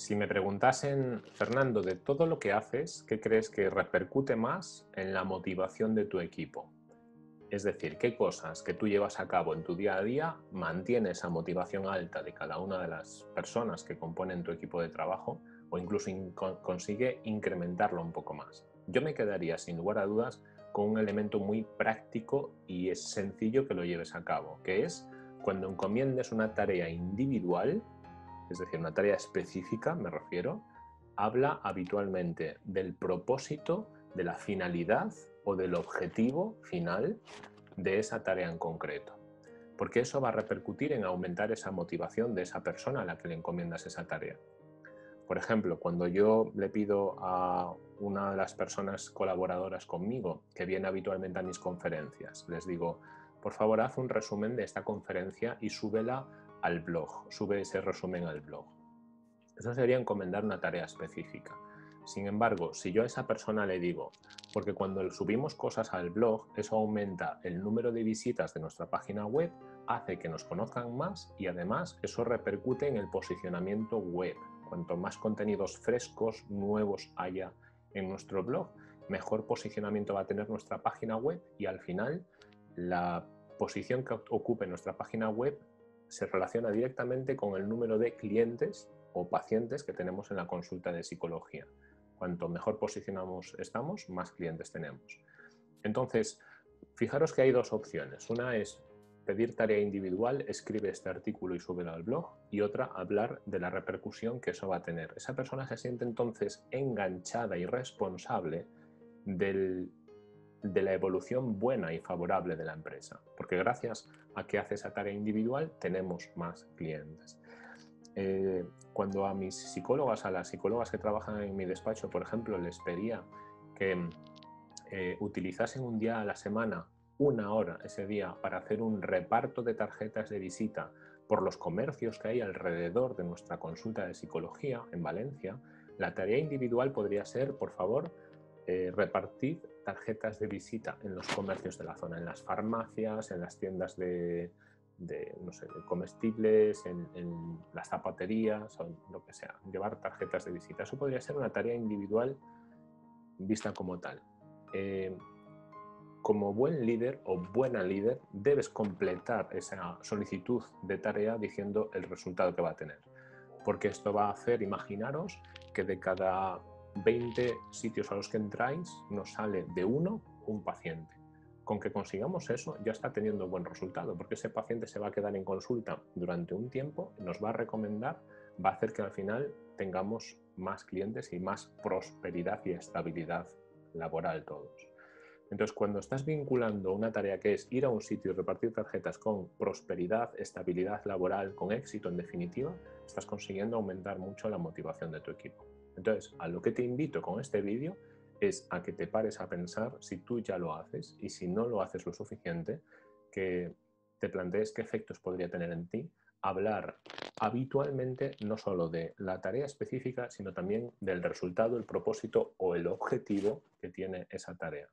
Si me preguntasen, Fernando, de todo lo que haces, ¿qué crees que repercute más en la motivación de tu equipo? Es decir, ¿qué cosas que tú llevas a cabo en tu día a día mantiene esa motivación alta de cada una de las personas que componen tu equipo de trabajo o incluso consigue incrementarlo un poco más? Yo me quedaría sin lugar a dudas con un elemento muy práctico y es sencillo que lo lleves a cabo, que es cuando encomiendes una tarea individual es decir, una tarea específica, me refiero, habla habitualmente del propósito, de la finalidad o del objetivo final de esa tarea en concreto. Porque eso va a repercutir en aumentar esa motivación de esa persona a la que le encomiendas esa tarea. Por ejemplo, cuando yo le pido a una de las personas colaboradoras conmigo que viene habitualmente a mis conferencias, les digo, por favor, haz un resumen de esta conferencia y súbela al blog, sube ese resumen al blog. Eso sería encomendar una tarea específica. Sin embargo, si yo a esa persona le digo, porque cuando subimos cosas al blog, eso aumenta el número de visitas de nuestra página web, hace que nos conozcan más y además eso repercute en el posicionamiento web. Cuanto más contenidos frescos, nuevos haya en nuestro blog, mejor posicionamiento va a tener nuestra página web y al final la posición que ocupe nuestra página web se relaciona directamente con el número de clientes o pacientes que tenemos en la consulta de psicología. Cuanto mejor posicionamos estamos, más clientes tenemos. Entonces, fijaros que hay dos opciones. Una es pedir tarea individual, escribe este artículo y súbelo al blog, y otra, hablar de la repercusión que eso va a tener. Esa persona se siente entonces enganchada y responsable del de la evolución buena y favorable de la empresa, porque gracias a que hace esa tarea individual tenemos más clientes. Eh, cuando a mis psicólogas, a las psicólogas que trabajan en mi despacho, por ejemplo, les pedía que eh, utilizasen un día a la semana, una hora ese día, para hacer un reparto de tarjetas de visita por los comercios que hay alrededor de nuestra consulta de psicología en Valencia, la tarea individual podría ser, por favor, eh, repartir tarjetas de visita en los comercios de la zona, en las farmacias, en las tiendas de, no sé, comestibles, en, las zapaterías o lo que sea, llevar tarjetas de visita. Eso podría ser una tarea individual vista como tal. Eh, como buen líder o buena líder, debes completar esa solicitud de tarea diciendo el resultado que va a tener. Porque esto va a hacer, imaginaros, que de cada 20 sitios a los que entráis, nos sale de uno un paciente. Con que consigamos eso, ya está teniendo buen resultado, porque ese paciente se va a quedar en consulta durante un tiempo, nos va a recomendar, va a hacer que al final tengamos más clientes y más prosperidad y estabilidad laboral todos. Entonces, cuando estás vinculando una tarea que es ir a un sitio y repartir tarjetas con prosperidad, estabilidad laboral, con éxito en definitiva, estás consiguiendo aumentar mucho la motivación de tu equipo. Entonces, a lo que te invito con este vídeo es a que te pares a pensar si tú ya lo haces y si no lo haces lo suficiente, que te plantees qué efectos podría tener en ti hablar habitualmente no solo de la tarea específica, sino también del resultado, el propósito o el objetivo que tiene esa tarea.